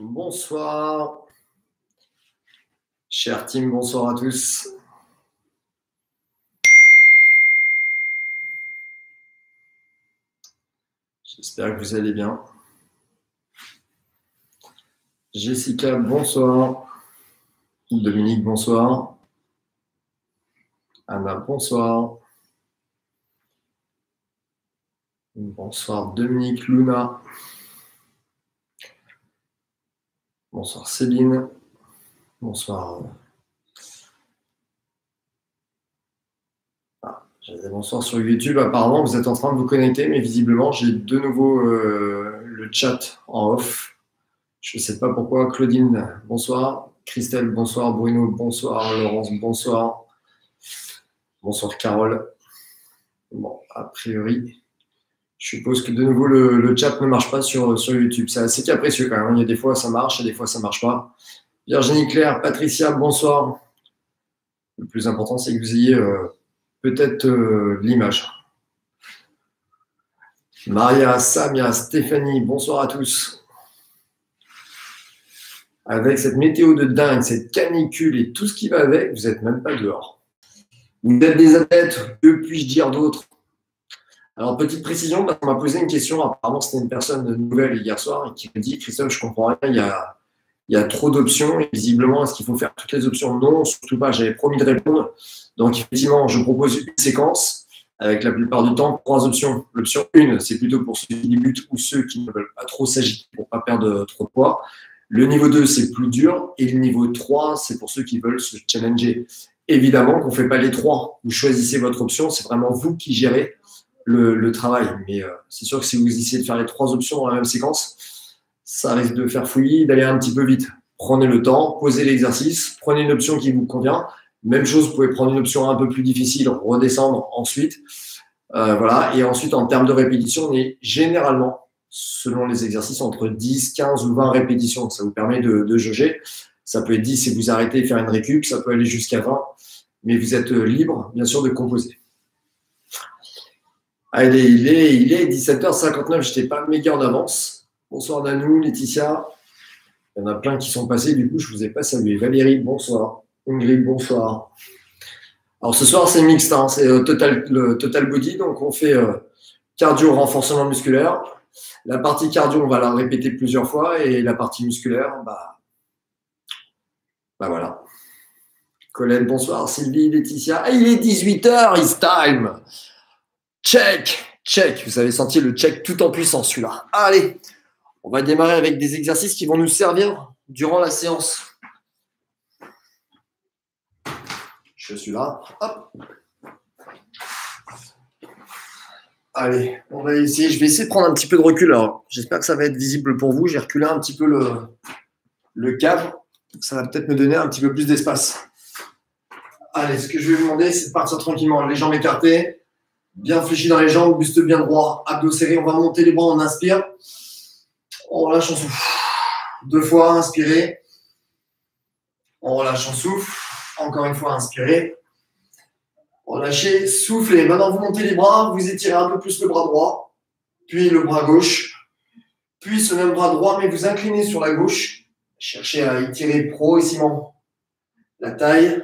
Bonsoir. Cher team, bonsoir à tous. J'espère que vous allez bien. Jessica, bonsoir. Dominique, bonsoir. Anna, bonsoir. Bonsoir Dominique, Luna. Bonsoir Céline. Bonsoir. Ah, bonsoirs sur YouTube. Apparemment, vous êtes en train de vous connecter, mais visiblement, j'ai de nouveau euh, le chat en off. Je ne sais pas pourquoi. Claudine, bonsoir. Christelle, bonsoir. Bruno, bonsoir. Laurence, bonsoir. Bonsoir Carole. Bon, a priori, je suppose que de nouveau, le, chat ne marche pas sur, sur YouTube. C'est capricieux quand même. Il y a des fois, ça marche et des fois, ça ne marche pas. Virginie Claire, Patricia, bonsoir. Le plus important, c'est que vous ayez euh, peut-être euh, l'image. Maria, Samia, Stéphanie, bonsoir à tous. Avec cette météo de dingue, cette canicule et tout ce qui va avec, vous n'êtes même pas dehors. Vous êtes des athlètes, que puis-je dire d'autre? Alors, petite précision, parce qu'on m'a posé une question, apparemment c'était une personne nouvelle hier soir qui me dit Christophe, je comprends rien, il y a, il y a trop d'options et visiblement, est-ce qu'il faut faire toutes les options? Non, surtout pas, j'avais promis de répondre. Donc, effectivement, je propose une séquence avec la plupart du temps trois options. L'option 1, c'est plutôt pour ceux qui débutent ou ceux qui ne veulent pas trop s'agiter pour ne pas perdre trop de poids. Le niveau 2, c'est plus dur. Et le niveau 3, c'est pour ceux qui veulent se challenger. Évidemment qu'on ne fait pas les trois. Vous choisissez votre option, c'est vraiment vous qui gérez le, travail. Mais euh, c'est sûr que si vous essayez de faire les trois options dans la même séquence, ça risque de faire fouiller, d'aller un petit peu vite. Prenez le temps, posez l'exercice, prenez une option qui vous convient. Même chose, vous pouvez prendre une option un peu plus difficile, redescendre ensuite. Euh, voilà. Et ensuite, en termes de répétition, on est généralement, selon les exercices, entre 10, 15 ou 20 répétitions. Ça vous permet de, de jauger. Ça peut être 10 et vous arrêtez et faire une récup. Ça peut aller jusqu'à 20. Mais vous êtes libre, bien sûr, de composer. Allez, il est, il est 17h59, je n'étais pas méga en avance. Bonsoir Nanou, Laetitia. Il y en a plein qui sont passés, du coup, je ne vous ai pas salué. Valérie, bonsoir. Ingrid, bonsoir. Alors ce soir, c'est mixte, hein. c'est euh, total, le total body, donc on fait euh, cardio renforcement musculaire. La partie cardio, on va la répéter plusieurs fois, et la partie musculaire, bah, bah voilà. Colette, bonsoir. Sylvie, Laetitia. Ah, il est 18h, it's time. Check, check. Vous avez senti le check tout en puissance celui-là. Allez, on va démarrer avec des exercices qui vont nous servir durant la séance. Je suis là. Hop. Allez, on va essayer. Je vais essayer de prendre un petit peu de recul. J'espère que ça va être visible pour vous. J'ai reculé un petit peu le, le cadre. Ça va peut-être me donner un petit peu plus d'espace. Allez, ce que je vais vous demander, c'est de partir tranquillement, les jambes écartées. Bien fléchi dans les jambes, buste bien droit, abdos serrés. On va monter les bras, on inspire. On relâche, on souffle. Deux fois, inspirez. On relâche, on souffle. Encore une fois, inspirez. Relâchez, soufflez. Maintenant, vous montez les bras, vous étirez un peu plus le bras droit, puis le bras gauche, puis ce même bras droit, mais vous inclinez sur la gauche. Cherchez à étirer progressivement la taille.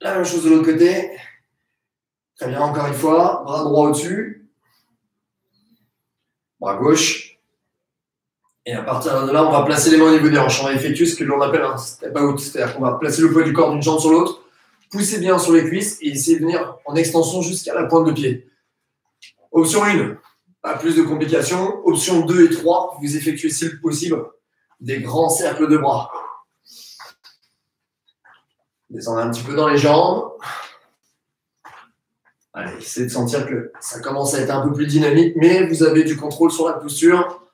La même chose de l'autre côté. Très bien, encore une fois, bras droit au-dessus, bras gauche. Et à partir de là, on va placer les mains au niveau des hanches. On va effectuer ce que l'on appelle un step out, c'est-à-dire qu'on va placer le poids du corps d'une jambe sur l'autre, pousser bien sur les cuisses et essayer de venir en extension jusqu'à la pointe de pied. Option 1, pas plus de complications. Option 2 et 3, vous effectuez si possible des grands cercles de bras. Descendez un petit peu dans les jambes. Allez, essayez de sentir que ça commence à être un peu plus dynamique, mais vous avez du contrôle sur la posture.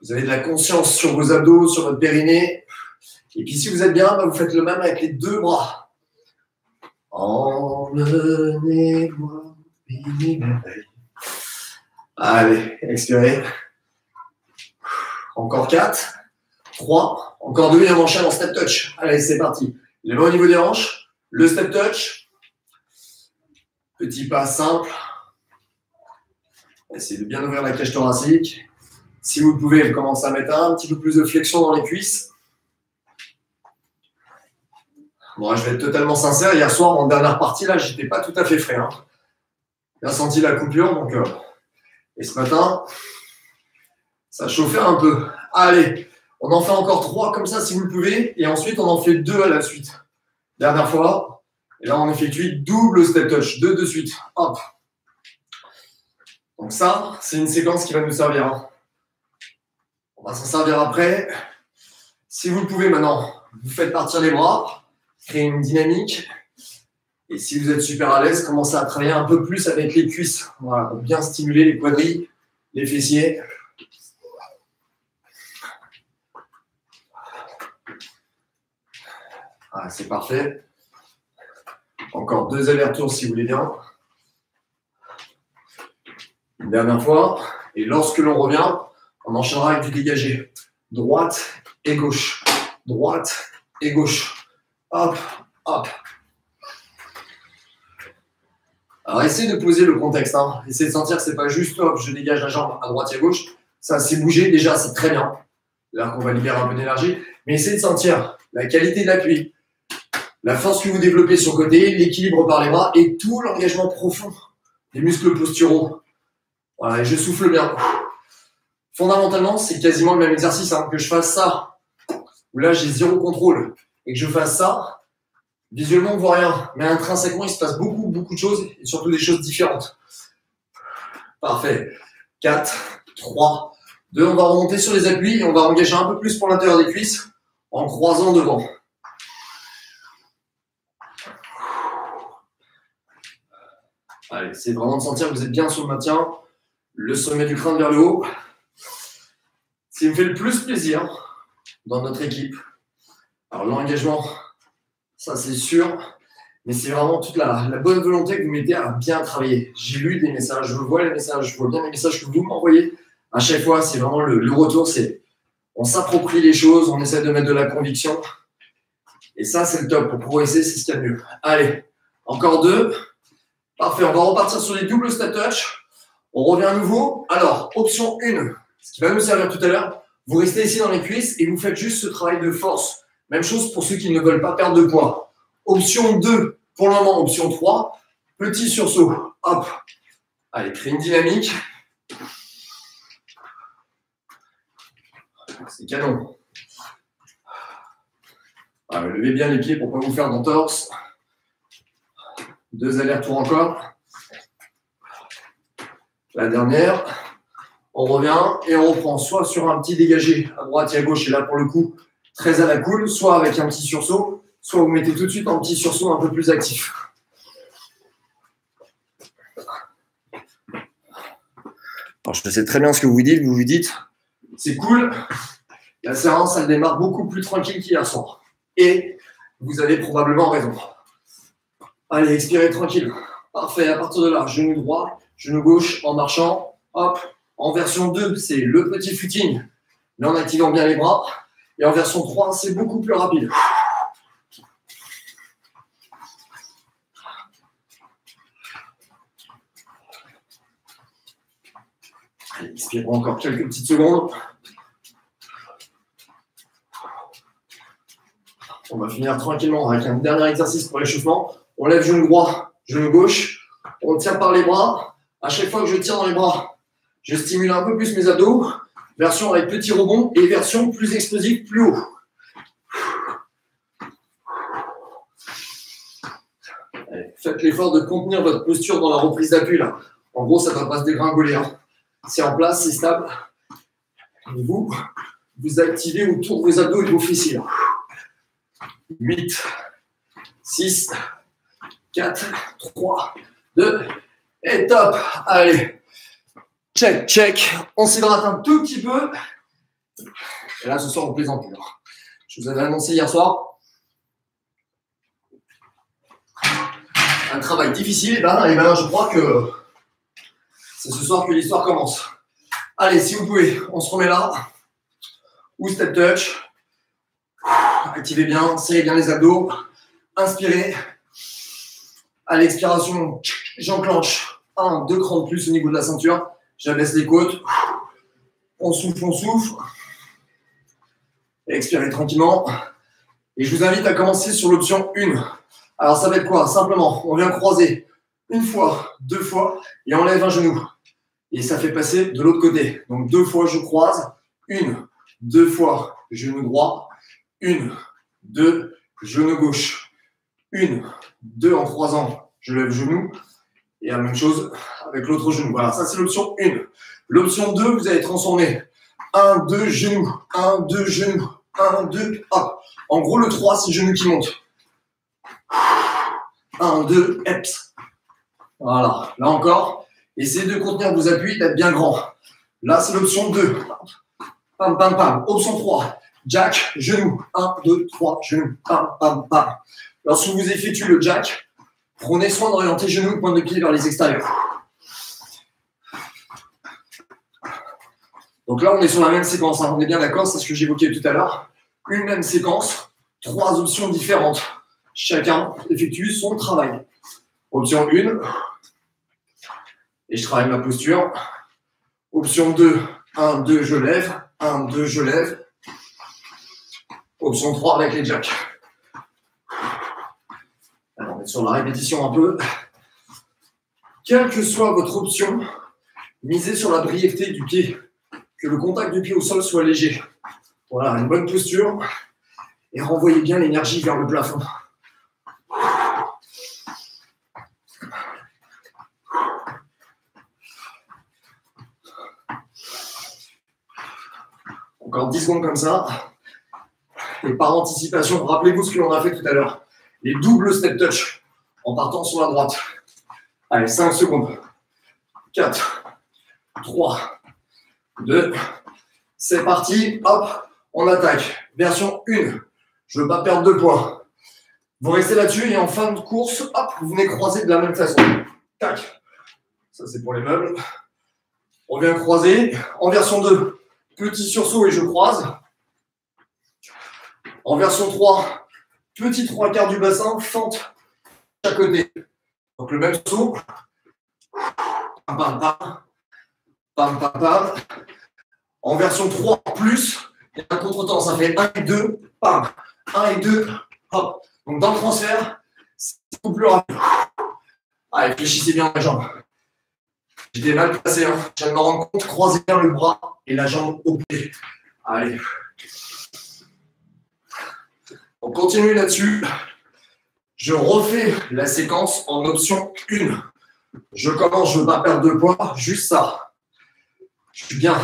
Vous avez de la conscience sur vos abdos, sur votre périnée. Et puis si vous êtes bien, bah, vous faites le même avec les deux bras. Emmenez-moi, Allez, expirez. Encore 4, 3, encore 2 et on enchaîne en step touch. Allez, c'est parti. Les mains au niveau des hanches, le step touch, Petit pas simple. Essayez de bien ouvrir la cage thoracique. Si vous pouvez, commencez à mettre un petit peu plus de flexion dans les cuisses. Bon, je vais être totalement sincère. Hier soir, en dernière partie, là, j'étais pas tout à fait frais. Hein. J'ai senti la coupure, donc. Euh, et ce matin, ça chauffait un peu. Allez, on en fait encore trois comme ça si vous le pouvez. Et ensuite, on en fait deux à la suite. Dernière fois. Et là, on effectue double step touch. Deux de suite. Hop. Donc ça, c'est une séquence qui va nous servir. Hein. On va s'en servir après. Si vous le pouvez maintenant, vous faites partir les bras, créez une dynamique. Et si vous êtes super à l'aise, commencez à travailler un peu plus avec les cuisses. Voilà, pour bien stimuler les quadrilles, les fessiers. Ah, c'est parfait. Encore deux allers-retours si vous voulez bien. Une dernière fois. Et lorsque l'on revient, on enchaînera avec du dégagé. Droite et gauche. Droite et gauche. Hop, hop. Alors essayez de poser le contexte. Hein. Essayez de sentir que c'est pas juste hop, je dégage la jambe à droite et à gauche. Ça, c'est bouger. Déjà, c'est très bien. Là qu'on va libérer un peu d'énergie. Mais essayez de sentir la qualité de l'appui, la force que vous développez sur le côté, l'équilibre par les bras et tout l'engagement profond des muscles posturaux. Voilà, et je souffle bien. Fondamentalement, c'est quasiment le même exercice. Hein, que je fasse ça, où là j'ai zéro contrôle, et que je fasse ça, visuellement on voit rien. Mais intrinsèquement, il se passe beaucoup, beaucoup de choses, et surtout des choses différentes. Parfait. 4, 3, 2, on va remonter sur les appuis, et on va engager un peu plus pour l'intérieur des cuisses, en croisant devant. Allez, c'est vraiment de sentir que vous êtes bien sur le maintien, le sommet du crâne vers le haut. Ce qui me fait le plus plaisir dans notre équipe, alors l'engagement, ça c'est sûr, mais c'est vraiment toute la, bonne volonté que vous mettez à bien travailler. J'ai lu des messages, je vois les messages, je vois bien les messages que vous m'envoyez. À chaque fois, c'est vraiment le, le retour, c'est on s'approprie les choses, on essaie de mettre de la conviction. Et ça, c'est le top. Pour progresser, c'est ce qu'il y a de mieux. Allez, encore deux. Parfait, on va repartir sur les doubles touch. On revient à nouveau. Alors, option 1, ce qui va nous servir tout à l'heure, vous restez ici dans les cuisses et vous faites juste ce travail de force. Même chose pour ceux qui ne veulent pas perdre de poids. Option 2, pour le moment, option 3, petit sursaut. Hop. Allez, créez une dynamique. C'est canon. levez bien les pieds pour ne pas vous faire d'entorse. Deux allers-retours encore. La dernière. On revient et on reprend soit sur un petit dégagé à droite et à gauche, et là pour le coup, très à la cool, soit avec un petit sursaut, soit vous mettez tout de suite un petit sursaut un peu plus actif. Alors, je sais très bien ce que vous dites. Vous vous dites, c'est cool. La séance, elle démarre beaucoup plus tranquille qu'hier soir. Et vous avez probablement raison. Allez, expirez tranquille. Parfait. À partir de là, genou droit, genou gauche en marchant. Hop. En version 2, c'est le petit footing, mais en activant bien les bras. Et en version 3, c'est beaucoup plus rapide. Allez, expirons encore quelques petites secondes. On va finir tranquillement avec un dernier exercice pour l'échauffement. On lève genou droit, genou gauche. On tient par les bras. À chaque fois que je tire dans les bras, je stimule un peu plus mes abdos. Version avec petit rebond et version plus explosive, plus haut. faites l'effort de contenir votre posture dans la reprise d'appui. là. En gros, ça ne va pas se dégringoler. Hein. C'est en place, c'est stable. Et vous, vous activez autour de vos abdos et de vos fessiers. 8, 6, 4, 3, 2, et top. Allez, check, check. On s'hydrate un tout petit peu. Et là, ce soir, on plaisante. Je vous avais annoncé hier soir un travail difficile. Et eh ben, et eh ben, je crois que c'est ce soir que l'histoire commence. Allez, si vous pouvez, on se remet là. Ou step touch. Activez bien, serrez bien les abdos. Inspirez. À l'expiration, j'enclenche un, deux crans de plus au niveau de la ceinture. J'abaisse les côtes. On souffle, on souffle. Expirez tranquillement. Et je vous invite à commencer sur l'option 1. Alors ça va être quoi? Simplement, on vient croiser une fois, deux fois, et on lève un genou. Et ça fait passer de l'autre côté. Donc deux fois, je croise. Une, deux fois, genou droit. Une, deux, genou gauche. Une, deux en croisant, je lève genou. Et la même chose avec l'autre genou. Voilà, ça c'est l'option 1. L'option 2, vous allez transformer 1, 2, genou, 1, 2, genou, 1, 2, hop. En gros, le 3, c'est genou qui monte. 1, 2, eps. Voilà, là encore, essayez de contenir vos appuis, d'être bien grand. Là, c'est l'option 2. Pam, pam, pam. Option 3, jack, genou. 1, 2, 3, genou. Pam, pam, pam. Lorsque vous effectuez le jack, prenez soin d'orienter genou, point de pied vers les extérieurs. Donc là, on est sur la même séquence. Hein. On est bien d'accord, c'est ce que j'évoquais tout à l'heure. Une même séquence, trois options différentes. Chacun effectue son travail. Option 1, et je travaille ma posture. Option 2, 1, 2, je lève. 1, 2, je lève. Option 3 avec les jacks. Sur la répétition un peu. Quelle que soit votre option, misez sur la brièveté du pied que le contact du pied au sol soit léger. Voilà, une bonne posture. Et renvoyez bien l'énergie vers le plafond. Encore 10 secondes comme ça. Et par anticipation, rappelez-vous ce que l'on a fait tout à l'heure. Les doubles step touch en partant sur la droite. Allez, 5 secondes. 4, 3, 2. C'est parti. Hop, on attaque. Version 1. Je ne veux pas perdre de poids. Vous restez là-dessus et en fin de course, hop, vous venez croiser de la même façon. Tac. Ça, c'est pour les meubles. On vient croiser. En version 2, petit sursaut et je croise. En version 3, petit trois quarts du bassin, fente chaque côté. Donc le même saut. Pam, pam, pam. En version 3 plus, il y a un contre-temps, ça fait 1 et 2, pam, 1 et 2, hop. Donc dans le transfert, c'est beaucoup plus rapide. Allez, réfléchissez bien la jambe. J'étais mal placé, hein. me rendre compte, croisez bien le bras et la jambe au pied. Allez. On continue là-dessus. Je refais la séquence en option 1. Je commence, je ne veux pas perdre de poids, juste ça. Je suis bien.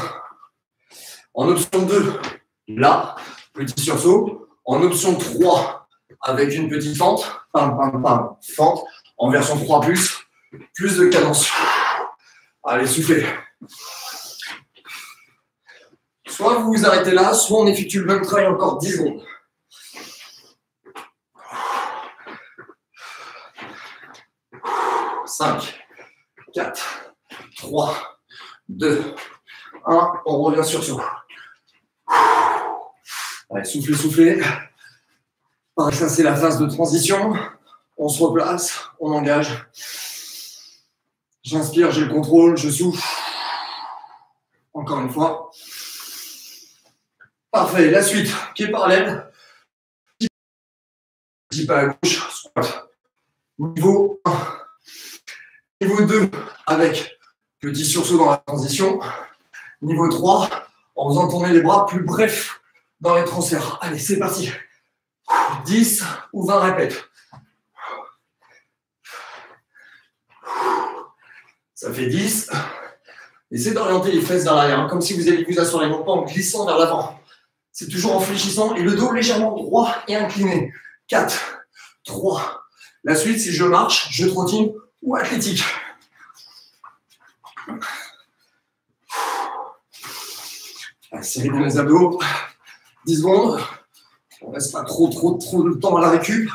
En option 2, là, petit sursaut. En option 3, avec une petite fente. Pam, pam, pam, fente. En version 3, plus, plus de cadence. Allez, soufflez. Soit vous vous arrêtez là, soit on effectue le même travail encore 10 secondes. Cinq, quatre, trois, deux, un. On revient sur soi. Allez, soufflez, soufflez. Ça, c'est la phase de transition. On se replace, on engage. J'inspire, j'ai le contrôle, je souffle. Encore une fois. Parfait. La suite, pied parallèle. Petit pas à gauche, squat. Niveau 1. Niveau 2, avec petit sursaut dans la transition. Niveau 3, en faisant tourner les bras plus brefs dans les transferts. Allez, c'est parti. 10 ou 20 répètes. Ça fait 10. Essayez d'orienter les fesses vers l'arrière, hein, comme si vous alliez vous asseoir non pas en glissant vers l'avant. C'est toujours en fléchissant et le dos légèrement droit et incliné. 4, 3. La suite, si je marche, je trottine ou athlétique. Serrez bien les abdos. 10 secondes. On reste pas trop, trop, trop de temps à la récup.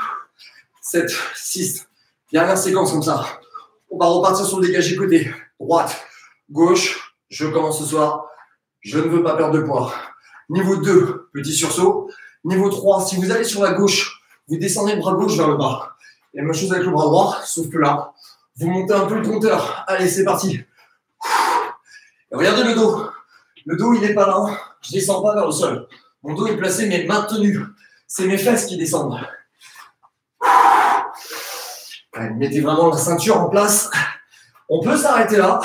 7, 6. Dernière séquence comme ça. On va repartir sur le dégagé côté. Droite, gauche. Je commence ce soir. Je ne veux pas perdre de poids. Niveau 2, petit sursaut. Niveau 3, si vous allez sur la gauche, vous descendez le bras gauche vers le bas. Et la même chose avec le bras droit, sauf que là, vous montez un peu le compteur. Allez, c'est parti. regardez le dos. Le dos, il n'est pas là. Je ne descends pas vers le sol. Mon dos est placé, mais maintenu. C'est mes fesses qui descendent. mettez vraiment la ceinture en place. On peut s'arrêter là.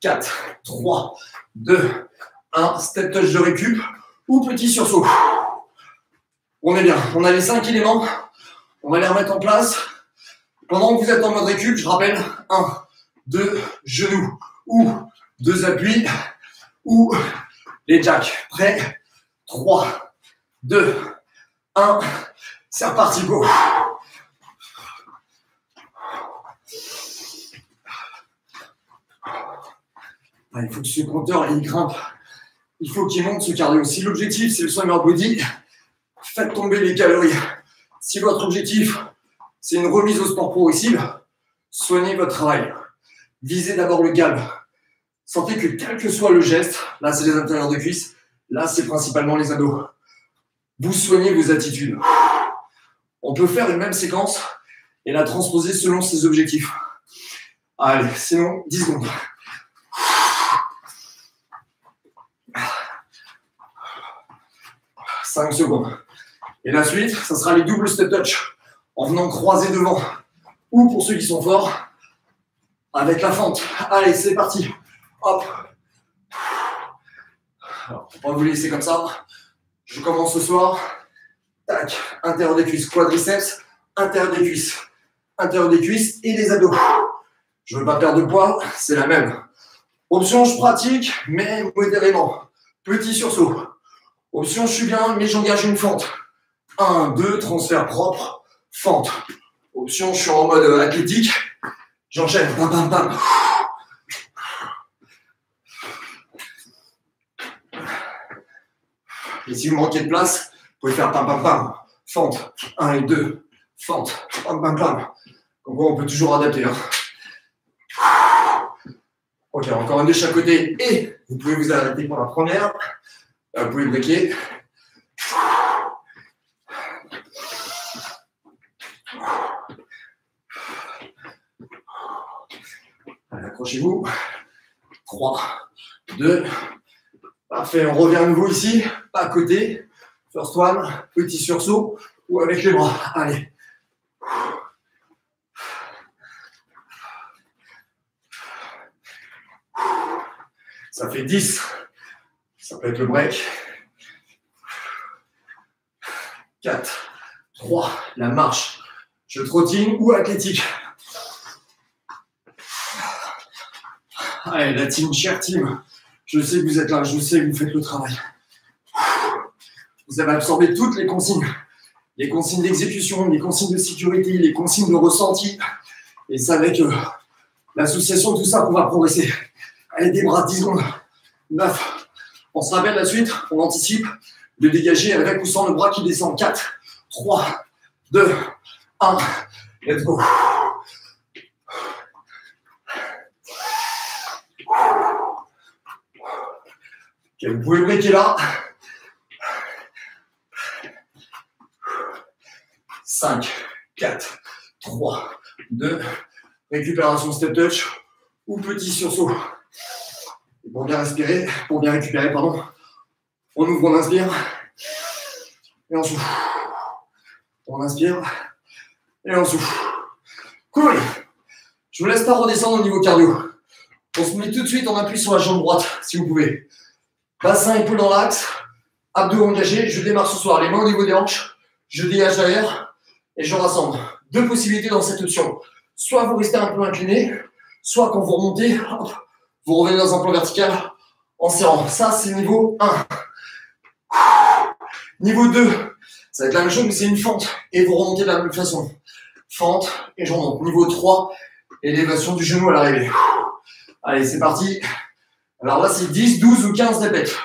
4, 3, 2, 1. Step touch de récup ou petit sursaut. On est bien. On a les 5 éléments. On va les remettre en place. Pendant que vous êtes en mode récup, je rappelle 1, 2, genoux ou deux appuis ou les jacks. Prêt? 3, 2, 1. C'est reparti, go. Ah, il faut que ce compteur il grimpe. Il faut qu'il monte ce cardio. Si l'objectif c'est le summer body, faites tomber les calories. Si votre objectif c'est une remise au sport progressive, soignez votre travail. Visez d'abord le galbe. Sentez que quel que soit le geste, là c'est les intérieurs de cuisse, là c'est principalement les ados. Vous soignez vos attitudes. On peut faire une même séquence et la transposer selon ses objectifs. Allez, sinon 10 secondes. 5 secondes. Et la suite, ça sera les doubles step touch en venant croiser devant. Ou pour ceux qui sont forts, avec la fente. Allez, c'est parti. Hop. Alors, on va vous laisser comme ça. Je commence ce soir. Tac. Intérieur des cuisses, quadriceps, intérieur des cuisses, intérieur des cuisses et des abdos. Je ne veux pas perdre de poids, c'est la même. Option, je pratique, mais modérément. Petit sursaut. Option, je suis bien, mais j'engage une fente. 1, 2, transfert propre, fente. Option, je suis en mode athlétique. J'enchaîne. Pam, pam, pam. Et si vous manquez de place, vous pouvez faire pam, pam, pam. Fente. 1 et 2. Fente. Pam, pam, pam. Comme quoi, on peut toujours adapter. Hein. Ok, encore un de chaque côté. Et vous pouvez vous arrêter pour la première. Vous pouvez briquer. Accrochez-vous. 3, 2, parfait. On revient à nouveau ici, pas à côté. First one, petit sursaut ou avec les bras. Allez. Ça fait 10. Ça peut être le break. 4, 3, la marche. Je trottine ou athlétique. Allez, la team, chère team. Je sais que vous êtes là, je sais que vous faites le travail. Vous avez absorbé toutes les consignes. Les consignes d'exécution, les consignes de sécurité, les consignes de ressenti. Et c'est avec euh, l'association tout ça qu'on va progresser. Allez, des bras, 10 secondes. 9, on se rappelle la suite, on anticipe de dégager avec ou sans le bras qui descend. 4, 3, 2, 1. Let's go. Vous pouvez breaker là. 5, 4, 3, 2, récupération step touch ou petit sursaut pour bien respirer, pour bien récupérer, pardon, on ouvre, on inspire, et on souffle. On inspire, et on souffle. Cool. Je vous laisse pas redescendre au niveau cardio. On se met tout de suite en appui sur la jambe droite, si vous pouvez. Bassin, épaule dans l'axe, abdos engagés. Je démarre ce soir les mains au niveau des hanches, je dégage derrière, et je rassemble. Deux possibilités dans cette option. Soit vous restez un peu incliné, soit quand vous remontez, vous revenez dans un plan vertical en serrant. Ça, c'est niveau 1. Niveau 2, ça va être la même chose, mais c'est une fente. Et vous remontez de la même façon. Fente, et je remonte. Niveau 3, élévation du genou à l'arrivée. Allez, c'est parti. Alors là, c'est 10, 12 ou 15 répètes.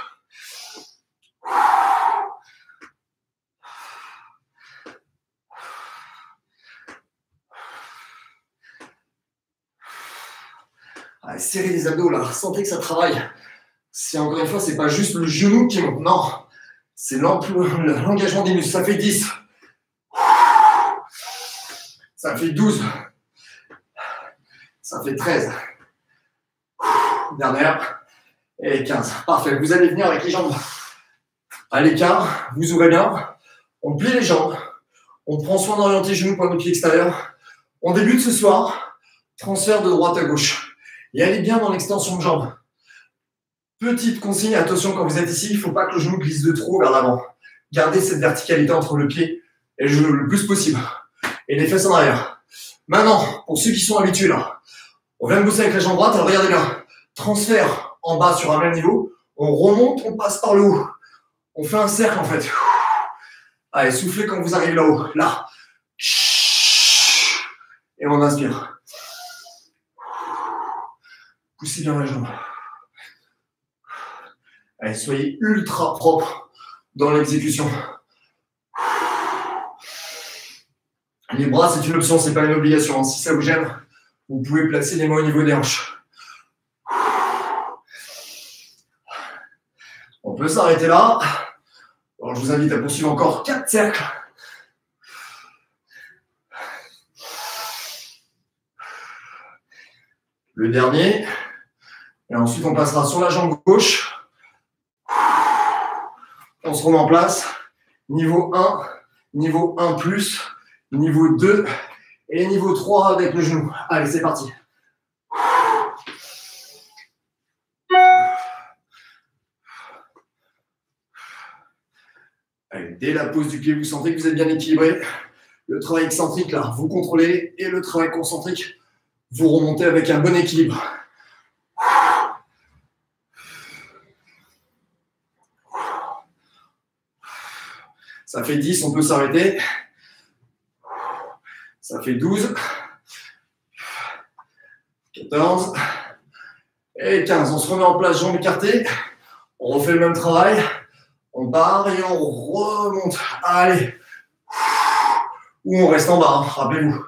serrer les abdos là, sentez que ça travaille. C'est encore une fois, c'est pas juste le genou qui monte, non. C'est l'engagement des muscles. Ça fait 10. Ça fait 12. Ça fait 13. Dernière. Et 15. Parfait. Vous allez venir avec les jambes à l'écart. Vous ouvrez bien. On plie les jambes. On prend soin d'orienter genoux, pour de pied extérieur. On débute ce soir. Transfert de droite à gauche. Et allez bien dans l'extension de jambes. Petite consigne, attention quand vous êtes ici, il ne faut pas que le genou glisse de trop vers l'avant. Gardez cette verticalité entre le pied et le genou le plus possible. Et les fesses en arrière. Maintenant, pour ceux qui sont habitués là, on vient de bosser avec la jambe droite, alors regardez bien. Transfert en bas sur un même niveau. On remonte, on passe par le haut. On fait un cercle en fait. Allez, soufflez quand vous arrivez là-haut. Là. Et on inspire. Poussez bien la jambe. Allez, soyez ultra propre dans l'exécution. Les bras, c'est une option, c'est pas une obligation. Si ça vous gêne, vous pouvez placer les mains au niveau des hanches. On peut s'arrêter là. je vous invite à poursuivre encore 4 cercles. Le dernier. Et ensuite, on passera sur la jambe gauche. On se remet en place. Niveau 1, niveau 1 plus, niveau 2 et niveau 3 avec le genou. Allez, c'est parti. Dès la pose du pied, vous sentez que vous êtes bien équilibré. Le travail excentrique, là, vous contrôlez. Et le travail concentrique, vous remontez avec un bon équilibre. Ça fait 10, on peut s'arrêter. Ça fait 12, 14 et 15. On se remet en place, jambes écartées. On refait le même travail. On part et on remonte. Allez. Ou on reste en bas, hein, rappelez-vous.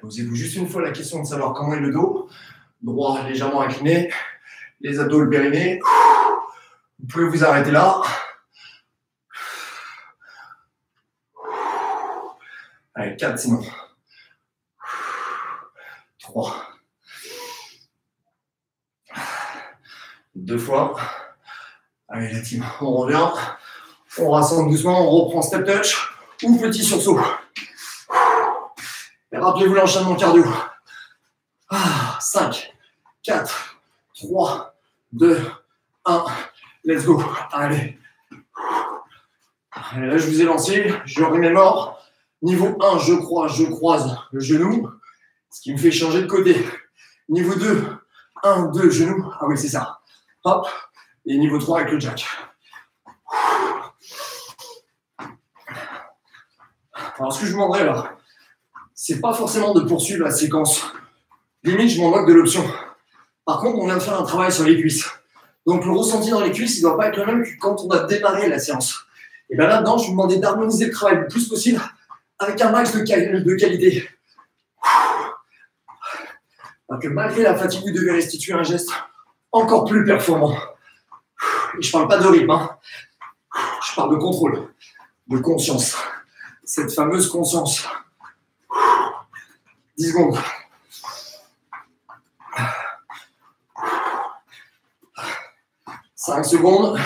Posez-vous juste une fois la question de savoir comment est le dos. Droit légèrement incliné, les abdos, le. Vous pouvez vous arrêter là. Allez, 4 sinon. 3. Deux fois. Allez, la team, on revient. On rassemble doucement, on reprend step touch ou petit sursaut. Rappelez-vous l'enchaînement cardio. Ah, 5, 4, 3, 2, 1. Let's go. Allez. là, je vous ai lancé. Je remémore. Niveau 1, je crois, je croise le genou, ce qui me fait changer de côté. Niveau 2, 1, 2, genou. Ah oui, c'est ça. Hop. Et niveau 3 avec le jack. Alors, ce que je vous demanderais là, c'est pas forcément de poursuivre la séquence. Limite, je m'en moque de l'option. Par contre, on vient de faire un travail sur les cuisses. Donc, le ressenti dans les cuisses, il ne doit pas être le même que quand on a démarré la séance. Et bien là-dedans, je vous demandais d'harmoniser le travail le plus possible avec un max de, qualité. malgré la fatigue, vous devez restituer un geste encore plus performant. Et je ne parle pas de rythme, hein. je parle de contrôle, de conscience. Cette fameuse conscience 10 secondes. Cinq secondes.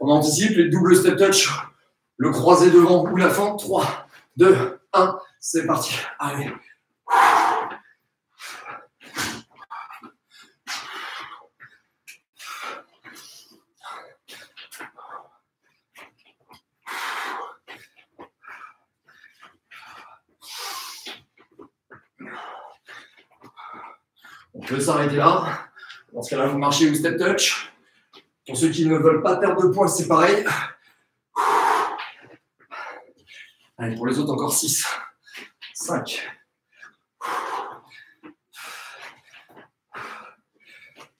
On anticipe les doubles step touch, le croisé devant ou la fente. 3, 2, 1, c'est parti. Allez. On peut s'arrêter là. Dans ce cas-là, vous marchez au step touch. Pour ceux qui ne veulent pas perdre de poids, c'est pareil. Allez, pour les autres, encore 6, 5.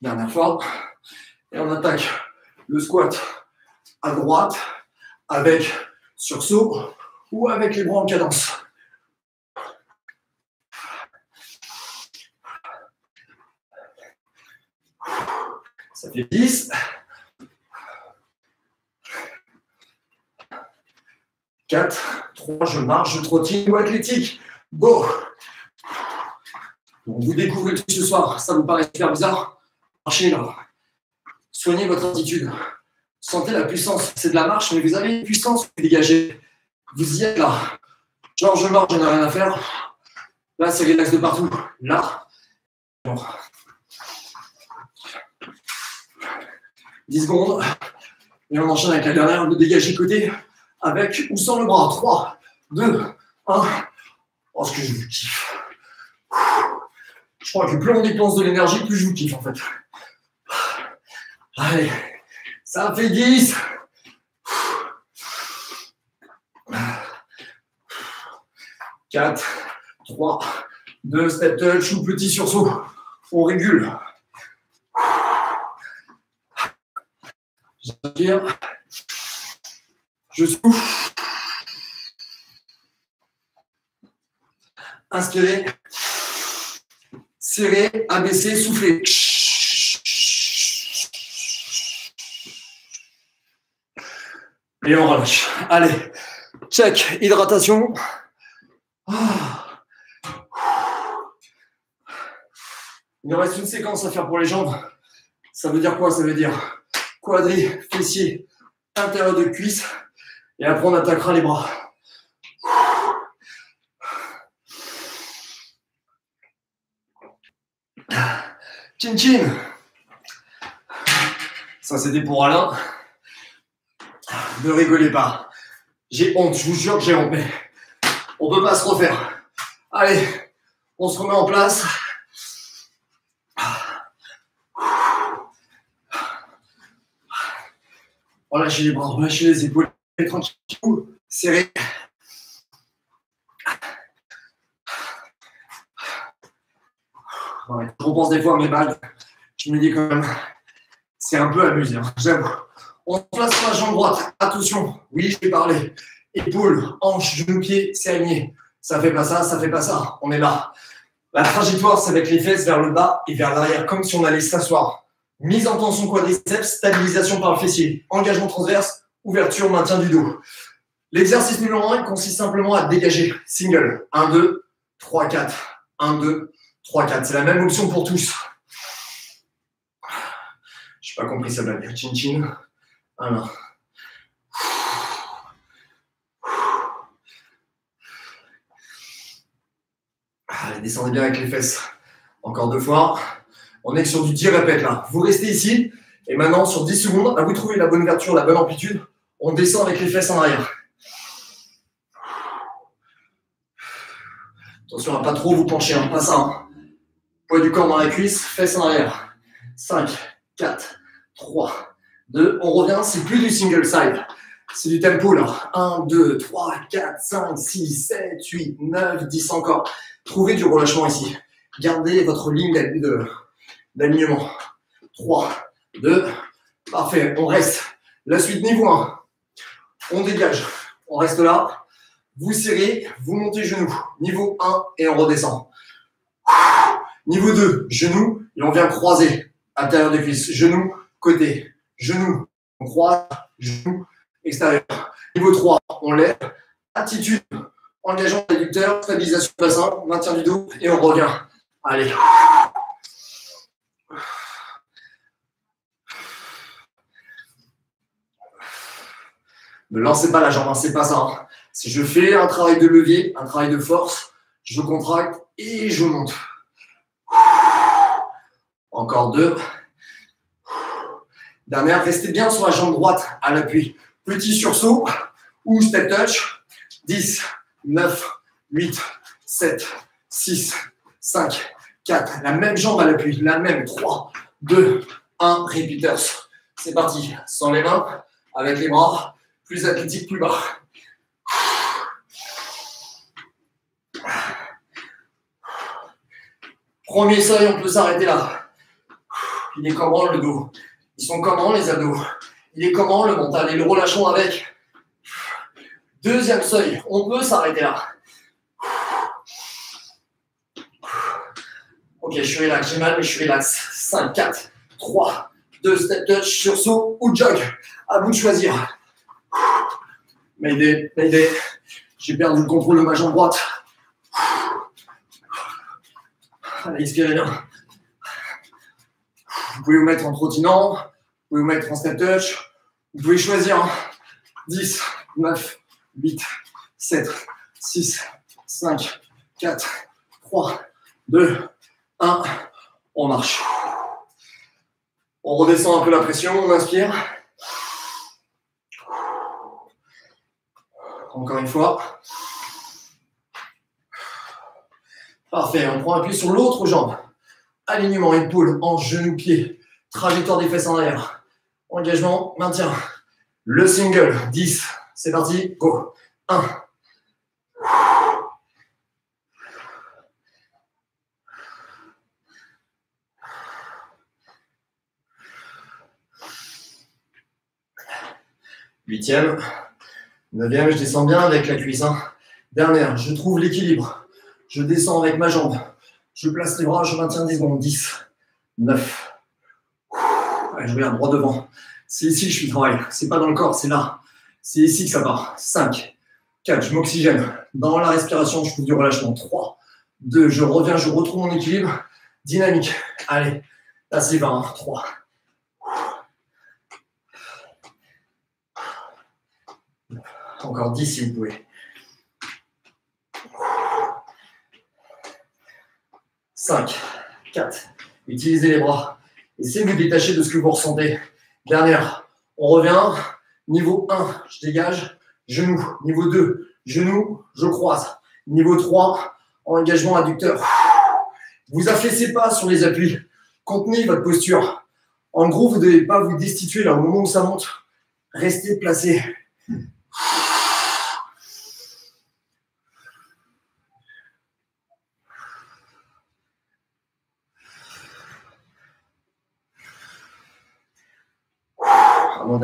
Dernière fois. Et on attaque le squat à droite avec sursaut ou avec les bras en cadence. Ça fait 10. 4, 3, je marche, je trottine ou athlétique. Go Vous découvrez tout ce soir, ça vous paraît super bizarre Marchez là. Soignez votre attitude. Sentez la puissance. C'est de la marche, mais vous avez une puissance que vous y êtes là. Genre, je marche, je n'ai rien à faire. Là, c'est relax de partout. Là. Bon. 10 secondes. Et on enchaîne avec la dernière, de dégager côté, avec ou sans le bras. 3, 2, 1. Oh, ce que je vous kiffe. Je crois que plus on dépense de l'énergie, plus je vous kiffe en fait. Allez, ça fait 10. 4, 3, 2, step touch ou petit sursaut. On régule. J'inspire. Je souffle. Inspirez. Serrez, abaissez, soufflez. Et on relâche. Allez, check, hydratation. Il nous reste une séquence à faire pour les jambes. Ça veut dire quoi? Ça veut dire quadri, fessier, intérieur de cuisse. Et après, on attaquera les bras. Chin chin. Ça, c'était pour Alain. Ne rigolez pas. J'ai honte, je vous jure que j'ai honte, mais on peut pas se refaire. Allez, on se remet en place. Relâchez les bras, relâchez les épaules, serré. je repense des fois à mes balles. Je me dis quand même, c'est un peu amusé, hein. j'avoue. On place la jambe droite. Attention, oui, je vais parler. Épaule, hanche, genou, pied, c'est aligné. Ça fait pas ça, ça fait pas ça. On est là. La trajectoire, c'est avec les fesses vers le bas et vers l'arrière, comme si on allait s'asseoir. Mise en tension quadriceps, stabilisation par le fessier, engagement transverse, ouverture, maintien du dos. L'exercice numéro 1 consiste simplement à dégager. Single. 1, 2, 3, 4. 1, 2, 3, 4. C'est la même option pour tous. Je n'ai pas compris ça blague. Chin chin. 1, 1. Allez, descendez bien avec les fesses. Encore deux fois. On est sur du 10 répètes là. Vous restez ici. Et maintenant, sur 10 secondes, à vous trouver la bonne ouverture, la bonne amplitude, on descend avec les fesses en arrière. Attention à pas trop vous pencher, hein. pas ça. Hein. Poids du corps dans la cuisse, fesses en arrière. 5, 4, 3, 2. On revient, c'est plus du single side. C'est du tempo là. 1, 2, 3, 4, 5, 6, 7, 8, 9, 10 encore. Trouvez du relâchement ici. Gardez votre ligne d'alignement. 3, 2, parfait, on reste. La suite niveau 1, on dégage, on reste là, vous serrez, vous montez genoux. Niveau 1 et on redescend. Niveau 2, genoux et on vient croiser. Intérieur des cuisses, genoux, côté, genoux, on croise, genoux, extérieur. Niveau 3, on lève, attitude, engageant l'adducteur, stabilisation du bassin, maintien du dos et on revient. Allez. Ne lancez pas la jambe, c'est pas ça. Si je fais un travail de levier, un travail de force, je contracte et je monte. Encore deux. Dernière, restez bien sur la jambe droite à l'appui. Petit sursaut ou step touch. 10, 9, 8, 7, 6, 5, 4. La même jambe à l'appui. La même. 3, 2, 1. Repeaters. C'est parti. Sans les mains, avec les bras plus athlétique, plus bas. Premier seuil, on peut s'arrêter là. Il est comment le dos? Ils sont comment les abdos Il est comment le mental? Et le relâchons avec Deuxième seuil, on peut s'arrêter là. Ok, je suis relax, j'ai mal, mais je suis relax. 5, 4, 3, 2, step touch, sursaut ou jog. À vous de choisir. Mayday, mayday. J'ai perdu le contrôle de ma jambe droite. Allez, expirez bien. Vous pouvez vous mettre en trottinant, vous pouvez vous mettre en step touch. Vous pouvez choisir 10, 9, 8, 7, 6, 5, 4, 3, 2, 1. On marche. On redescend un peu la pression, on inspire. Encore une fois. Parfait, on prend appui sur l'autre jambe. Alignement épaule, en genou, pied. Trajectoire des fesses en arrière. Engagement, maintien. Le single, 10. C'est parti, go. 1. Huitième. Neuvième, je descends bien avec la cuisse. Hein. Dernière, je trouve l'équilibre. Je descends avec ma jambe. Je place les bras, je maintiens 10 secondes. 10, 9. Allez, je regarde droit devant. C'est ici que je suis travail. C'est pas dans le corps, c'est là. C'est ici que ça part. 5, 4, je m'oxygène. Dans la respiration, je fais du relâchement. 3, 2, je reviens, je retrouve mon équilibre. Dynamique. Allez, là c'est 20. 3, Encore 10 si vous pouvez. 5, 4. Utilisez les bras. Essayez de vous détacher de ce que vous ressentez. Dernière. On revient. Niveau 1, je dégage. Genou. Niveau 2, genou, je croise. Niveau 3, engagement adducteur. Vous affaissez pas sur les appuis. Contenez votre posture. En gros, vous ne devez pas vous destituer là au moment où ça monte. Restez placé.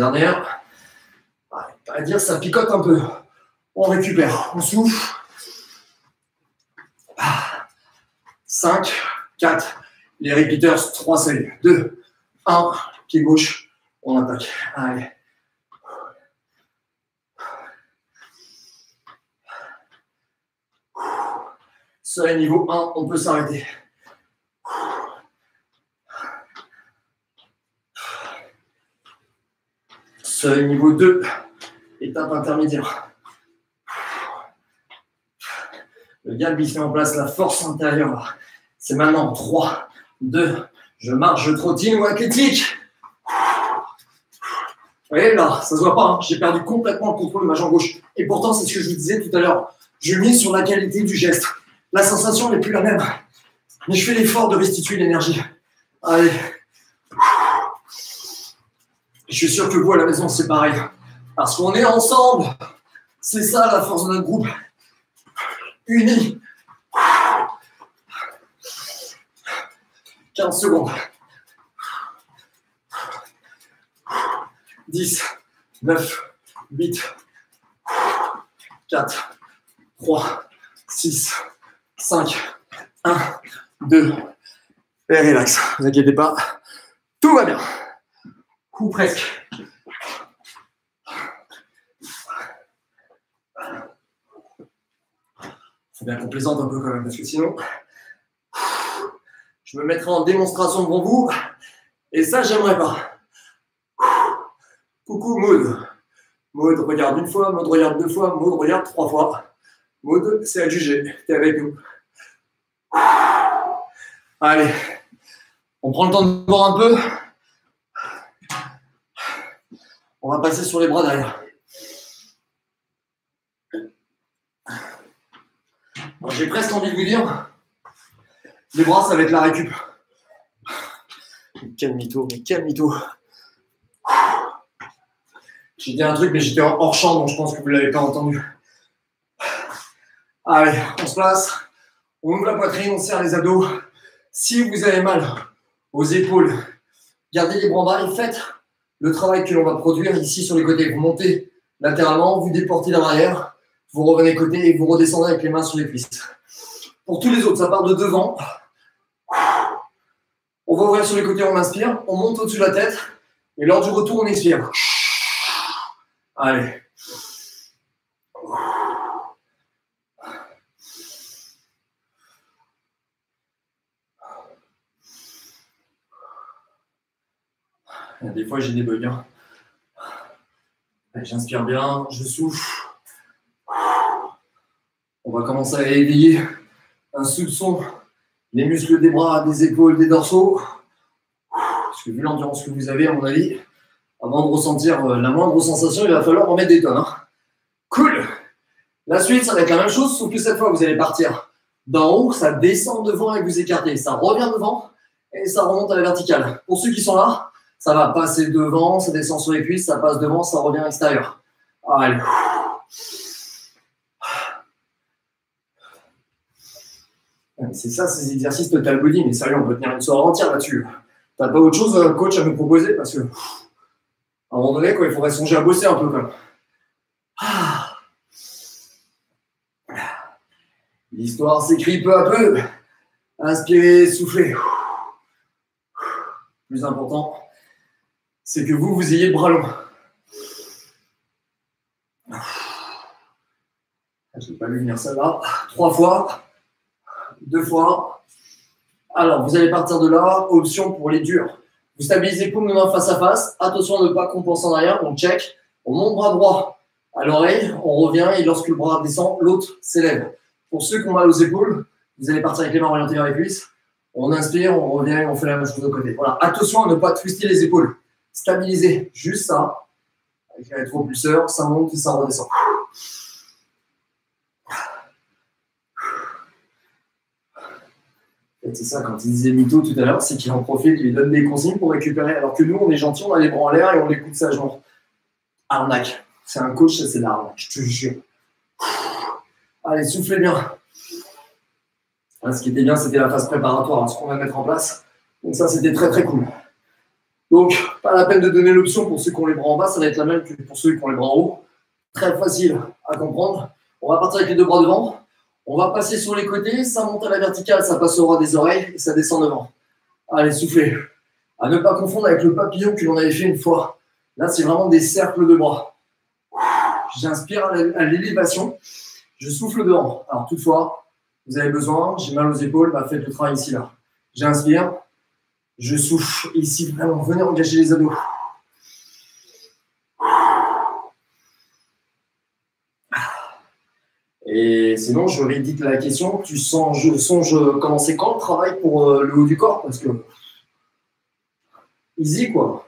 Avant-dernière. À dire, ça picote un peu. On récupère, on souffle. 5, 4, les repeaters, 3 seuils. 2, 1, pied gauche, on attaque. Allez. Seuil niveau 1, on peut s'arrêter. Niveau 2, étape intermédiaire. Le galbe, il fait en place la force intérieure. C'est maintenant 3, 2, je marche, je trottine ou athlétique. Vous voyez là, ça se voit pas, hein. j'ai perdu complètement le contrôle de ma jambe gauche. Et pourtant, c'est ce que je vous disais tout à l'heure. Je mise sur la qualité du geste. La sensation n'est plus la même. Mais je fais l'effort de restituer l'énergie. Allez. Je suis sûr que vous à la maison, c'est pareil. Parce qu'on est ensemble. C'est ça la force de notre groupe. Unis. 15 secondes. 10, 9, 8, 4, 3, 6, 5, 1, 2. Et relax, ne vous inquiétez pas, tout va bien. Ou presque. Faut bien qu'on plaisante un peu quand même, parce que sinon, je me mettrai en démonstration devant vous, et ça, j'aimerais pas. Coucou Maud. Maud regarde une fois, Maud regarde deux fois, Maud regarde trois fois. Maud, c'est à juger. T'es avec nous. Allez, on prend le temps de boire un peu. On va passer sur les bras derrière. J'ai presque envie de vous dire, les bras, ça va être la récup. Quel mytho, mais quel mytho. J'ai dit un truc, mais j'étais hors champ, donc je pense que vous ne l'avez pas entendu. Allez, on se place. On ouvre la poitrine, on serre les abdos. Si vous avez mal aux épaules, gardez les bras bas et faites le travail que l'on va produire ici sur les côtés. Vous montez latéralement, vous déportez vers l'arrière, vous revenez côté et vous redescendez avec les mains sur les cuisses. Pour tous les autres, ça part de devant. On va ouvrir sur les côtés, on inspire, on monte au-dessus de la tête, et lors du retour, on expire. Allez. Des fois, j'ai des bugs. Hein. J'inspire bien, je souffle. On va commencer à éveiller un soupçon les muscles des bras, des épaules, des dorsaux. Parce que vu l'endurance que vous avez, à mon avis, avant de ressentir euh, la moindre sensation, il va falloir en mettre des tonnes. Hein. Cool La suite, ça va être la même chose, sauf que cette fois, vous allez partir d'en haut, ça descend devant et vous écartez. Ça revient devant et ça remonte à la verticale. Pour ceux qui sont là, ça va passer devant, ça descend sur les cuisses, ça passe devant, ça revient à l'extérieur. Allez. C'est ça, ces exercices total body, mais sérieux, on peut tenir une soirée entière là-dessus. T'as pas autre chose, euh, coach, à me proposer Parce que, à un moment donné, quoi, il faudrait songer à bosser un peu, quand L'histoire s'écrit peu à peu. Inspirez, soufflez. Plus important, c'est que vous, vous ayez le bras long. Je n'ai pas vu venir ça là. Trois fois, deux fois. Alors, vous allez partir de là. Option pour les durs. Vous stabilisez paume de main face à face. Attention à ne pas compenser en arrière. On check. On monte bras droit à l'oreille. On revient et lorsque le bras descend, l'autre s'élève. Pour ceux qui ont mal aux épaules, vous allez partir avec les mains orientées vers les cuisses. On inspire, on revient et on fait la même chose de côté. Voilà. Attention à ne pas twister les épaules stabiliser juste ça, avec rétropulseur, ça monte et ça redescend. C'est ça, quand il disait mytho tout à l'heure, c'est qu'il en profite, il lui donne des consignes pour récupérer, alors que nous, on est gentil, on a les bras en l'air et on écoute ça, genre arnaque. C'est un coach, c'est de l'arnaque, je te jure. Allez, soufflez bien. ce qui était bien, c'était la phase préparatoire, ce qu'on va mettre en place. Donc ça, c'était très très cool. Donc, pas la peine de donner l'option pour ceux qui ont les bras en bas, ça va être la même que pour ceux qui ont les bras en haut. Très facile à comprendre. On va partir avec les deux bras devant. On va passer sur les côtés, ça monte à la verticale, ça passe au ras des oreilles et ça descend devant. Allez, soufflez. À ne pas confondre avec le papillon que l'on avait fait une fois. Là, c'est vraiment des cercles de bras. J'inspire à l'élévation. Je souffle devant. Alors, toutefois, vous avez besoin, j'ai mal aux épaules, bah, faites le travail ici, là. J'inspire, je souffle ici, vraiment, venez engager les abdos. Et sinon, je réédite la question. Tu sens, je songe commencer quand le travail pour euh, le haut du corps? Parce que easy quoi.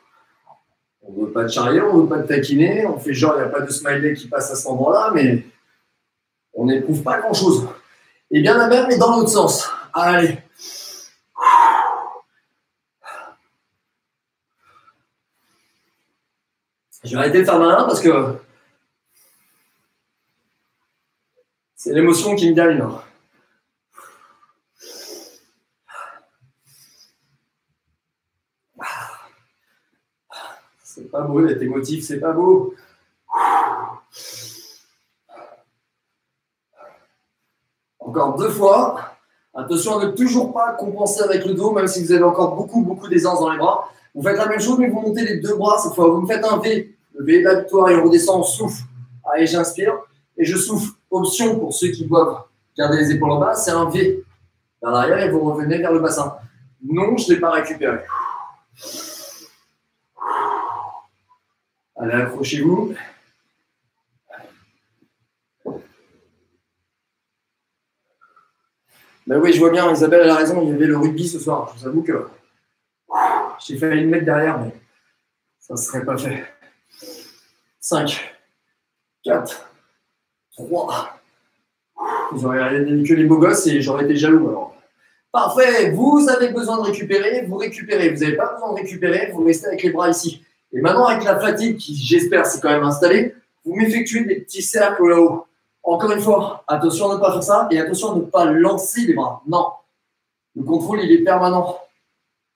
On ne veut pas de charrier, on ne veut pas de taquiner. On fait genre, il n'y a pas de smiley qui passe à ce moment-là, mais on n'éprouve pas grand-chose. Et bien la même, mais dans l'autre sens. Allez. Je vais arrêter de faire malin parce que c'est l'émotion qui me gagne. C'est pas beau d'être émotif, c'est pas beau. Encore deux fois. Attention à ne toujours pas compenser avec le dos, même si vous avez encore beaucoup, beaucoup d'aisance dans les bras. Vous faites la même chose, mais vous montez les deux bras cette fois. Vous me faites un V. Le V de la victoire et on redescend, on souffle. Allez, j'inspire et je souffle. Option pour ceux qui doivent garder les épaules en bas, c'est un V vers l'arrière et vous revenez vers le bassin. Non, je ne l'ai pas récupéré. Allez, accrochez-vous. Ben oui, je vois bien, Isabelle a raison, il y avait le rugby ce soir. Je vous avoue que j'ai failli le mettre derrière, mais ça ne serait pas fait. 5, 4, 3. Vous auriez regardé que les beaux gosses et j'aurais été jaloux alors. Parfait, vous avez besoin de récupérer, vous récupérez. Vous n'avez pas besoin de récupérer, vous restez avec les bras ici. Et maintenant, avec la fatigue qui, j'espère, s'est quand même installée, vous m'effectuez des petits cercles là-haut. Encore une fois, attention à ne pas faire ça et attention à ne pas lancer les bras. Non. Le contrôle, il est permanent.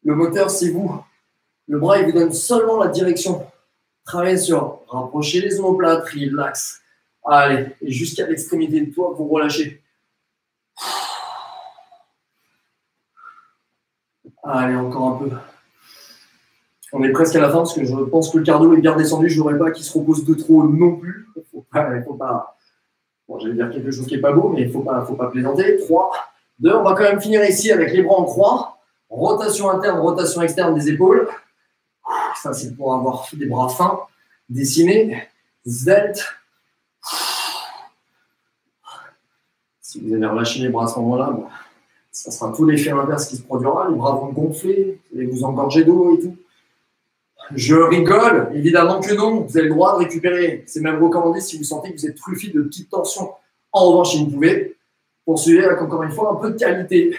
Le moteur, c'est vous. Le bras, il vous donne seulement la direction. Travaillez sur rapprocher les omoplates, relax. Allez, et jusqu'à l'extrémité de toi, vous relâchez. Allez, encore un peu. On est presque à la fin parce que je pense que le cardio est bien descendu. Je n'aurais pas qu'il se repose de trop non plus. Faut pas, faut pas. Bon, j'allais dire quelque chose qui n'est pas beau, mais il ne faut pas, faut pas plaisanter. 3, 2. On va quand même finir ici avec les bras en croix. Rotation interne, rotation externe des épaules. Ça, c'est pour avoir des bras fins, dessinés. Zelt. Si vous avez relâché les bras à ce moment-là, ça sera tout l'effet inverse qui se produira. Les bras vont gonfler, vous allez vous engorger d'eau et tout. Je rigole, évidemment que non. Vous avez le droit de récupérer. C'est même recommandé si vous sentez que vous êtes truffé de petites tensions. En revanche, si vous pouvez, poursuivez avec encore une fois un peu de qualité.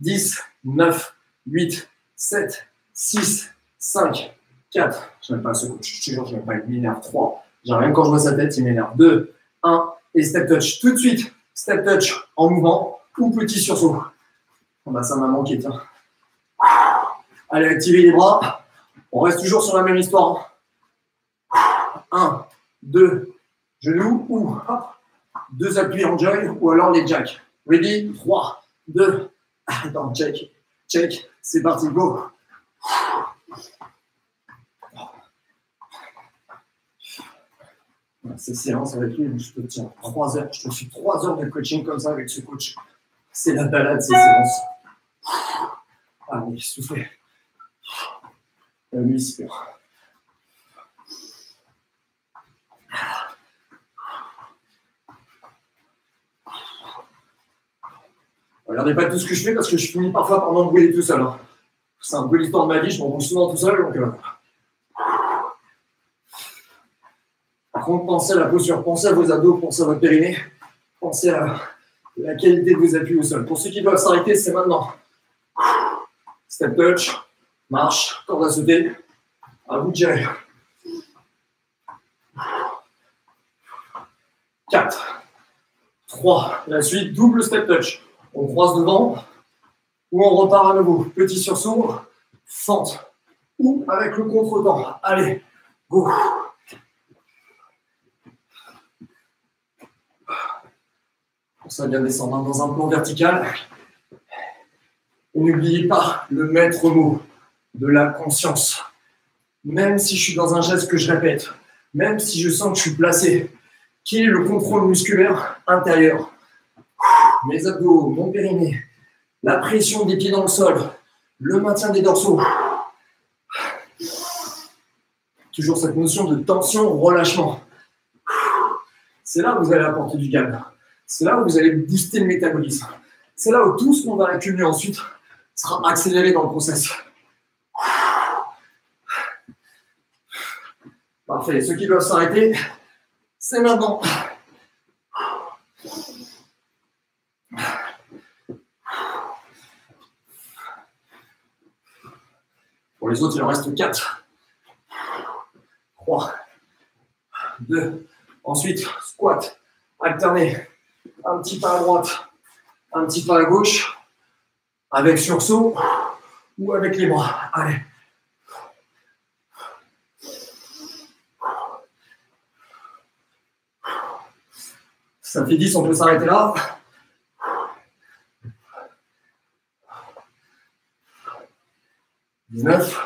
10, 9, 8, 7, 6, 5, 4. Je n'aime pas ce coach. Je te jure, je n'aime pas. Il m'énerve. 3. Même quand je vois sa tête, il m'énerve. 2, 1. Et step touch. Tout de suite, step touch en mouvement ou petit sursaut. On a ça m'a manqué, tiens. Allez, activez les bras. On reste toujours sur la même histoire. 1, 2, genoux ou hop, deux appuis en joy ou alors les jacks. Ready? 3, 2, attends, check, check, c'est parti, go. Ces séances avec lui, je te tiens 3 heures, je te suis 3 heures de coaching comme ça avec ce coach. C'est la balade, ces séances. Allez, soufflez. L'hémisphère. Regardez pas tout ce que je fais parce que je finis parfois par m'embrouiller tout seul. Hein. C'est un peu l'histoire de ma vie, je m'embrouille souvent tout seul. Donc, euh. Par contre, pensez à la posture, pensez à vos abdos, pensez à votre périnée, pensez à la qualité de vos appuis au sol. Pour ceux qui doivent s'arrêter, c'est maintenant. Step touch, marche, corde à sauter, à vous de gérer. 4, 3, la suite, double step touch. On croise devant, ou on repart à nouveau. Petit sursaut, fente, ou avec le contre-temps. Allez, go. Pour ça, bien descendre dans un plan vertical. Et n'oubliez pas le maître mot de la conscience. Même si je suis dans un geste que je répète, même si je sens que je suis placé, quel est le contrôle musculaire intérieur Mes abdos, mon périnée, la pression des pieds dans le sol, le maintien des dorsaux. Toujours cette notion de tension, relâchement. C'est là où vous allez apporter du calme. C'est là où vous allez booster le métabolisme. C'est là où tout ce qu'on va accumuler ensuite sera accéléré dans le process. Parfait. Ceux qui doivent s'arrêter, c'est maintenant. Les autres, il en reste 4. 3. 2. Ensuite, squat. Alterner. Un petit pas à droite, un petit pas à gauche, avec sursaut ou avec les bras. Allez. Ça fait 10, on peut s'arrêter là. « 19.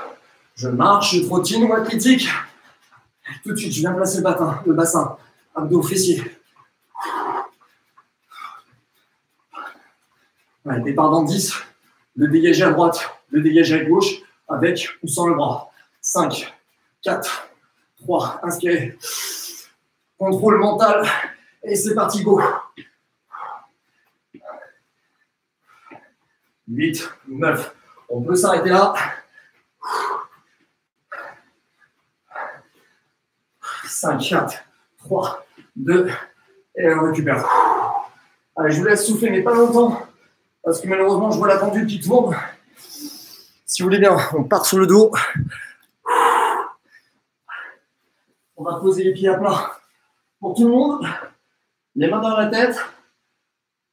Je marche, je trottine ou athlétique. Tout de suite, je viens placer le bassin, le bassin, abdos, fessiers. Ouais, départ dans 10. Le dégager à droite, le dégager à gauche, avec ou sans le bras. 5, 4, 3, inspirez. Contrôle mental. Et c'est parti, go. 8, 9. On peut s'arrêter là. 5, 4, 3, 2, et on récupère. Allez, je vous laisse souffler, mais pas longtemps, parce que malheureusement, je vois la pendule qui tourne. Si vous voulez bien, on part sous le dos. On va poser les pieds à plat pour tout le monde les mains dans la tête.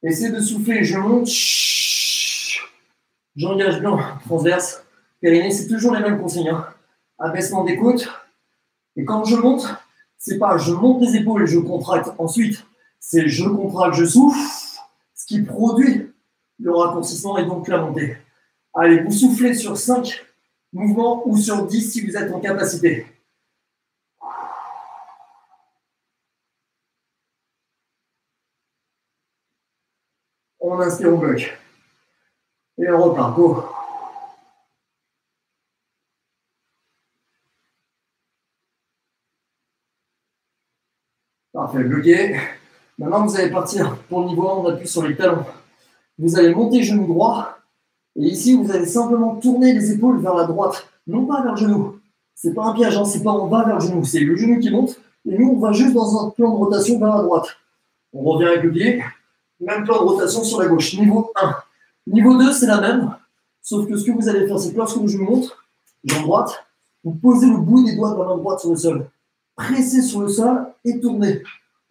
Essayez de souffler, je monte. J'engage bien, transverse, périnée, c'est toujours les mêmes consignes. Hein. Abaissement des côtes, Et quand je monte, c'est pas je monte les épaules et je contracte ensuite, c'est je contracte, je souffle, ce qui produit le raccourcissement et donc la montée. Allez, vous soufflez sur 5 mouvements ou sur 10 si vous êtes en capacité. On inspire, on bloque. Et on repart. Go. Parfait, bloqué. Maintenant, vous allez partir pour le niveau 1, on appuie sur les talons. Vous allez monter genou droit. Et ici, vous allez simplement tourner les épaules vers la droite, non pas vers le genou. C'est pas un piège, hein, c'est pas on va vers le genou, c'est le genou qui monte. Et nous, on va juste dans un plan de rotation vers la droite. On revient avec le pied, même plan de rotation sur la gauche, niveau 1. Niveau 2, c'est la même, sauf que ce que vous allez faire, c'est que lorsque je monte, jambe droite, vous posez le bout des doigts de la main droite sur le sol. Pressez sur le sol et tournez.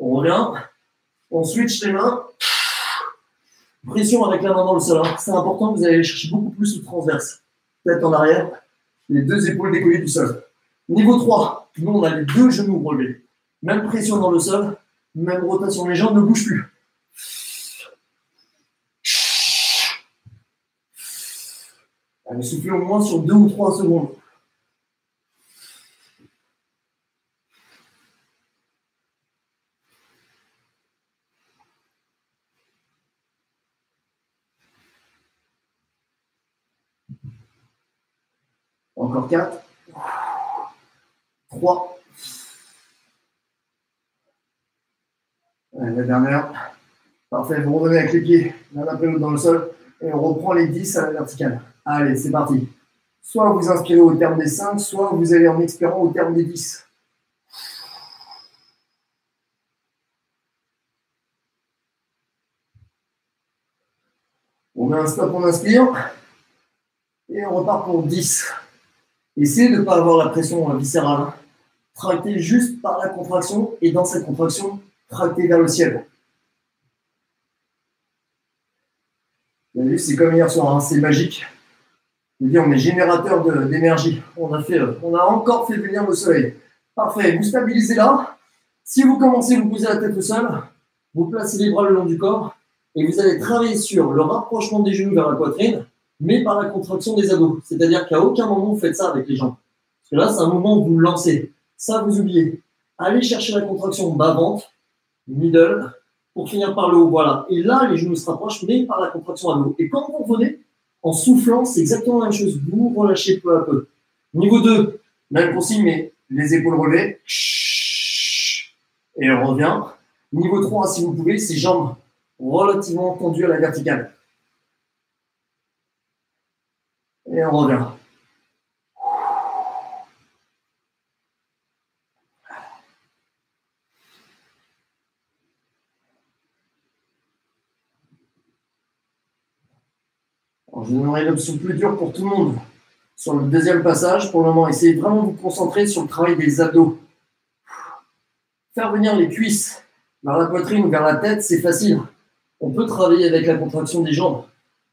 On revient, on switch les mains. Pression avec la main dans le sol. Hein. C'est important, vous allez chercher beaucoup plus le transverse. Tête en arrière, les deux épaules décollées du sol. Niveau 3, nous on a les deux genoux relevés. Même pression dans le sol, même rotation. Les jambes ne bougent plus. Allez, soufflez au moins sur deux ou trois secondes. Encore 4. 3. La dernière. Parfait. Vous revenez avec les pieds l'un après l'autre dans le sol et on reprend les 10 à la verticale. Allez, c'est parti. Soit vous inspirez au terme des 5, soit vous allez en expirant au terme des 10. On met un stop, on inspire. Et on repart pour 10. Essayez de ne pas avoir la pression viscérale. Tractez juste par la contraction et dans cette contraction, tractez vers le ciel. Vous avez vu, c'est comme hier soir, hein, c'est magique. on est générateur d'énergie. On, a on a encore fait venir le soleil. Parfait, vous stabilisez là. Si vous commencez, vous posez la tête au sol, vous placez les bras le long du corps et vous allez travailler sur le rapprochement des genoux vers la poitrine mais par la contraction des abdos. C'est-à-dire qu'à aucun moment vous faites ça avec les jambes. Parce que là, c'est un moment où vous lancez. Ça, vous oubliez. Allez chercher la contraction bas-ventre, middle, pour finir par le haut. Voilà. Et là, les genoux se rapprochent, mais par la contraction l'eau. Et quand vous revenez, en soufflant, c'est exactement la même chose. Vous relâchez peu à peu. Niveau 2, même consigne, mais les épaules relevées. Et on revient. Niveau 3, si vous pouvez, c'est jambes relativement tendues à la verticale. Et on revient. je vous donnerai l'option plus dure pour tout le monde. Sur le deuxième passage, pour le moment, essayez vraiment de vous concentrer sur le travail des abdos. Faire venir les cuisses vers la poitrine ou vers la tête, c'est facile. On peut travailler avec la contraction des jambes.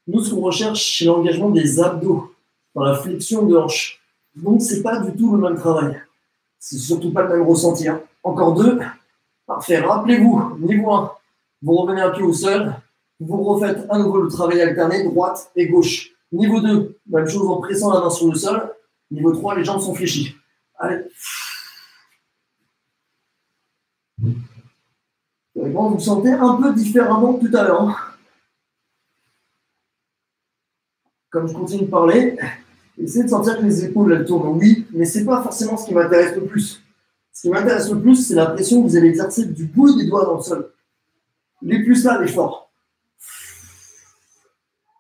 Nous, ce qu'on recherche, c'est l'engagement des abdos dans la flexion de hanche. Donc, ce n'est pas du tout le même travail. C'est surtout pas le même ressenti. Hein. Encore deux. Parfait. Rappelez-vous, niveau 1, vous revenez un pied au sol. Vous refaites à nouveau le travail alterné, droite et gauche. Niveau 2, même chose en pressant la main sur le sol. Niveau 3, les jambes sont fléchies. Allez. Vous vous sentez un peu différemment tout à l'heure. Hein. Comme je continue de parler, essayez de sentir que les épaules elles tournent. Oui, mais ce n'est pas forcément ce qui m'intéresse le plus. Ce qui m'intéresse le plus, c'est la pression que vous allez exercer du bout des doigts dans le sol. Les plus là, les forts.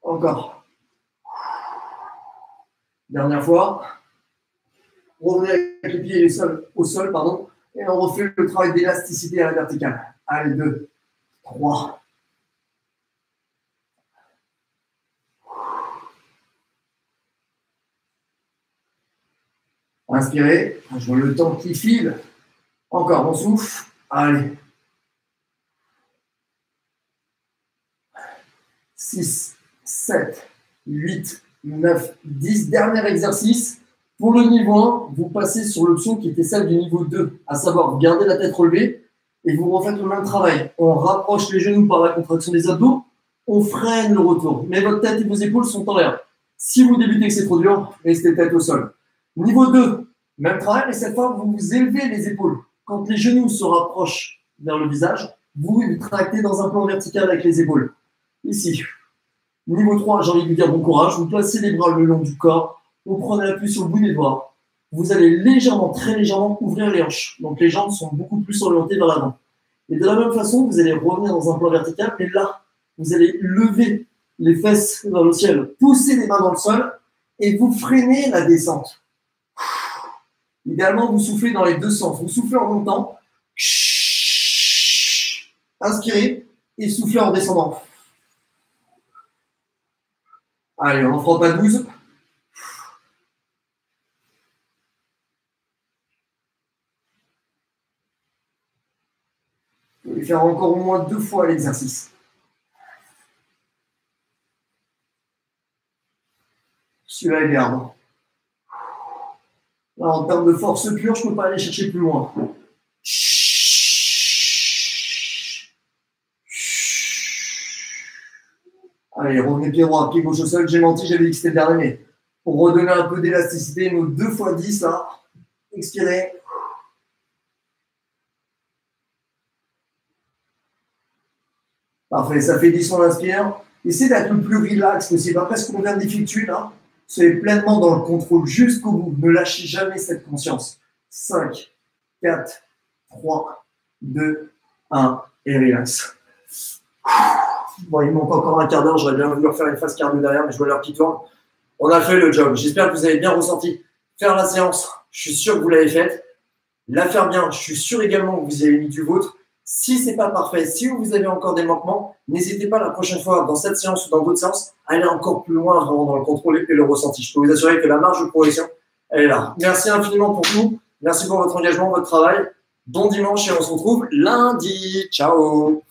Encore. Dernière fois. Revenez avec les pieds au sol, pardon, et on refait le travail d'élasticité à la verticale. Allez, deux, trois, Inspirez. Je vois le temps qui file. Encore, on souffle. Allez. 6, 7, 8, 9, 10. Dernier exercice. Pour le niveau 1, vous passez sur l'option qui était celle du niveau 2, à savoir garder la tête relevée et vous refaites le même travail. On rapproche les genoux par la contraction des abdos, on freine le retour. Mais votre tête et vos épaules sont en l'air. Si vous débutez que c'est trop dur, restez tête au sol. Niveau 2, même travail, mais cette fois, vous vous élevez les épaules. Quand les genoux se rapprochent vers le visage, vous vous tractez dans un plan vertical avec les épaules. Ici. Niveau 3, j'ai envie de vous dire bon courage. Vous placez les bras le long du corps. Vous prenez l'appui sur le bout des doigts. Vous allez légèrement, très légèrement ouvrir les hanches. Donc les jambes sont beaucoup plus orientées vers l'avant. Et de la même façon, vous allez revenir dans un plan vertical, mais là, vous allez lever les fesses dans le ciel, pousser les mains dans le sol et vous freinez la descente. Idéalement, vous soufflez dans les deux sens. Vous soufflez en montant, inspirez et soufflez en descendant. Allez, on en fera pas 12. Vous pouvez faire encore au moins deux fois l'exercice. Celui-là est bien. En termes de force pure, je ne peux pas aller chercher plus loin. Allez, revenez pied droit, pied gauche au sol. J'ai menti, j'avais dit que c'était dernier. pour redonner un peu d'élasticité, nos deux fois 10 là. Expirez. Parfait, ça fait 10, on inspire. Essayez d'être le plus relax possible. Après ce qu'on vient d'effectuer là, soyez pleinement dans le contrôle jusqu'au bout. Ne lâchez jamais cette conscience. 5, 4, 3, 2, 1 et relax. Bon, il manque encore un quart d'heure. J'aurais bien voulu refaire une phase cardio derrière, mais je vois l'heure qui tourne. On a fait le job. J'espère que vous avez bien ressenti. Faire la séance, je suis sûr que vous l'avez faite. La faire bien, je suis sûr également que vous y avez mis du vôtre. Si c'est pas parfait, si vous avez encore des manquements, n'hésitez pas la prochaine fois, dans cette séance ou dans d'autres séances, à aller encore plus loin vraiment dans le contrôle et le ressenti. Je peux vous assurer que la marge de progression, elle est là. Merci infiniment pour tout. Merci pour votre engagement, votre travail. Bon dimanche et on se retrouve lundi. Ciao